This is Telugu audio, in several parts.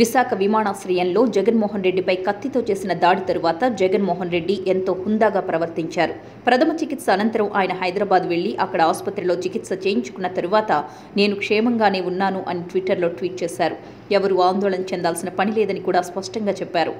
విశాఖ విమానాశ్రయంలో జగన్మోహన్ రెడ్డిపై కత్తితో చేసిన దాడి తరువాత జగన్మోహన్ రెడ్డి ఎంతో హుందాగా ప్రవర్తించారు. ప్రథమ చికిత్స అనంతరం ఆయన హైదరాబాద్ వెళ్ళి అక్కడ ఆసుపత్రిలో చికిత్స చేయించుకున్న తరువాత నేను క్షేమంగానే ఉన్నాను అని ట్విట్టర్లో ట్వీట్ చేశారు. ఎవరు ఆందోళన చెందాల్సిన పని లేదని కూడా స్పష్టంగా చెప్పారు.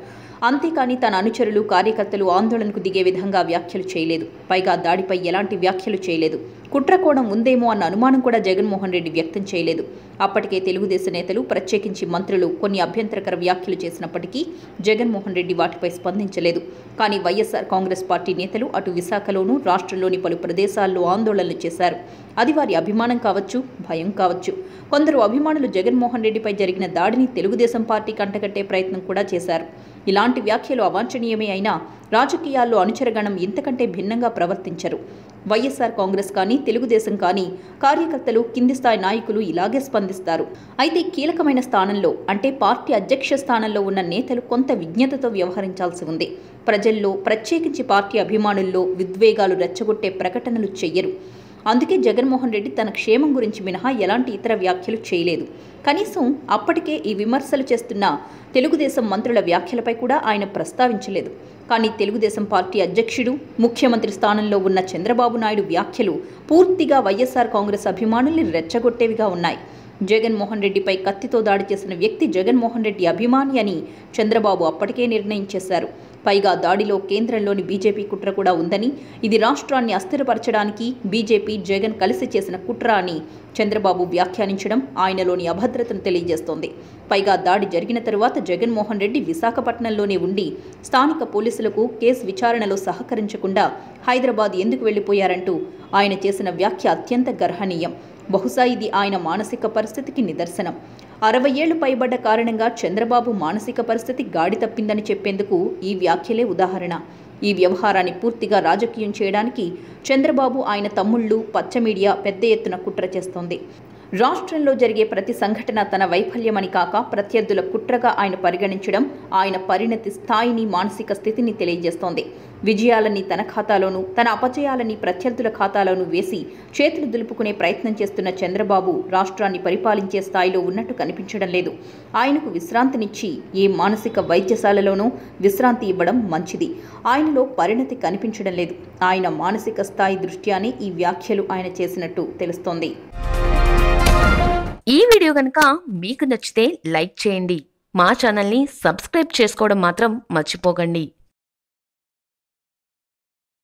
అంతేకాని తన అనుచరులు కార్యకర్తలు ఆందోళనకు దిగే విధంగా వ్యాఖ్యలు చేయలేదు. పైగా దాడిపై ఎలాంటి వ్యాఖ్యలు చేయలేదు. కుట్రకోణం ఉందేమో అన్న అనుమానం కూడా జగన్మోహన్ రెడ్డి వ్యక్తం చేయలేదు. అప్పటికే తెలుగుదేశం నేతలు ప్రత్యేకించి మంత్రులు కొన్ని అభ్యంతరకర వ్యాఖ్యలు చేసినప్పటికీ జగన్మోహన్ రెడ్డి వాటిపై స్పందించలేదు. కానీ వైఎస్ఆర్ కాంగ్రెస్ పార్టీ నేతలు అటు విశాఖలోనూ రాష్ట్రంలోని పలు ప్రదేశాల్లో ఆందోళనలు చేశారు. అది వారి అభిమానం కావచ్చు భయం కావచ్చు. కొందరు అభిమానులు జగన్మోహన్ రెడ్డిపై జరిగిన దాడిని తెలుగుదేశం పార్టీ కంటగట్టే ప్రయత్నం కూడా చేశారు. ఇలాంటి వ్యాఖ్యలు అవాంఛనీయమే అయినా రాజకీయాల్లో అనుచరగణం ఇంతకంటే భిన్నంగా ప్రవర్తించరు. వైఎస్ఆర్ కాంగ్రెస్ కానీ తెలుగుదేశం కానీ కార్యకర్తలు కింది స్థాయి నాయకులు ఇలాగే స్పందిస్తారు. అయితే కీలకమైన స్థానంలో అంటే పార్టీ అధ్యక్ష స్థానంలో ఉన్న నేతలు కొంత విజ్ఞతతో వ్యవహరించాల్సి ఉంది. ప్రజల్లో ప్రత్యేకించి పార్టీ అభిమానుల్లో విద్వేగాలు రెచ్చగొట్టే ప్రకటనలు చెయ్యరు. అందుకే జగన్మోహన్ రెడ్డి తన క్షేమం గురించి మినహా ఎలాంటి ఇతర వ్యాఖ్యలు చేయలేదు. కనీసం అప్పటికే ఈ విమర్శలు చేస్తున్న తెలుగుదేశం మంత్రుల వ్యాఖ్యలపై కూడా ఆయన ప్రస్తావించలేదు. కానీ తెలుగుదేశం పార్టీ అధ్యక్షుడు ముఖ్యమంత్రి స్థానంలో ఉన్న చంద్రబాబు నాయుడు వ్యాఖ్యలు పూర్తిగా వైఎస్ఆర్ కాంగ్రెస్ అభిమానుల్ని రెచ్చగొట్టేవిగా ఉన్నాయి. జగన్మోహన్ రెడ్డిపై కత్తితో దాడి చేసిన వ్యక్తి జగన్మోహన్ రెడ్డి అభిమాని అని చంద్రబాబు అప్పటికే నిర్ణయించేశారు. పైగా దాడిలో కేంద్రంలోని బీజేపీ కుట్ర కూడా ఉందని ఇది రాష్ట్రాన్ని అస్థిరపరచడానికి బీజేపీ జగన్ కలిసి చేసిన కుట్ర అని చంద్రబాబు వ్యాఖ్యానించడం ఆయనలోని అభద్రతను తెలియజేస్తోంది. పైగా దాడి జరిగిన తరువాత జగన్మోహన్ రెడ్డి విశాఖపట్నంలోనే ఉండి స్థానిక పోలీసులకు కేసు విచారణలో సహకరించకుండా హైదరాబాద్ ఎందుకు వెళ్ళిపోయారంటూ ఆయన చేసిన వ్యాఖ్య అత్యంత గర్హనీయం. బహుశా ఇది ఆయన మానసిక పరిస్థితికి నిదర్శనం. అరవై ఏళ్ళు పైబడ్డ కారణంగా చంద్రబాబు మానసిక పరిస్థితి గాడి తప్పిందని చెప్పేందుకు ఈ వ్యాఖ్యలే ఉదాహరణ. ఈ వ్యవహారాన్ని పూర్తిగా రాజకీయం చేయడానికి చంద్రబాబు ఆయన తమ్ముళ్ళు పచ్చ మీడియా పెద్ద ఎత్తున కుట్ర చేస్తోంది. రాష్ట్రంలో జరిగే ప్రతి సంఘటన తన వైఫల్యమని కాక ప్రత్యర్థుల కుట్రగా ఆయన పరిగణించడం ఆయన పరిణతి స్థాయిని మానసిక స్థితిని తెలియజేస్తోంది. విజయాలని తన ఖాతాలోనూ తన అపజయాలని ప్రత్యర్థుల ఖాతాలోనూ వేసి చేతులు దులుపుకునే ప్రయత్నం చేస్తున్న చంద్రబాబు రాష్ట్రాన్ని పరిపాలించే స్థాయిలో ఉన్నట్టు కనిపించడం లేదు. ఆయనకు విశ్రాంతినిచ్చి ఏ మానసిక వైద్యశాలలోనూ విశ్రాంతి ఇవ్వడం మంచిది. ఆయనలో పరిణతి కనిపించడం లేదు. ఆయన మానసిక స్థాయి దృష్ట్యానే ఈ వ్యాఖ్యలు ఆయన చేసినట్టు తెలుస్తోంది. ఈ వీడియో కనుక మీకు నచ్చితే లైక్ చేయండి. మా ఛానల్ని సబ్స్క్రైబ్ చేసుకోవడం మాత్రం మర్చిపోకండి.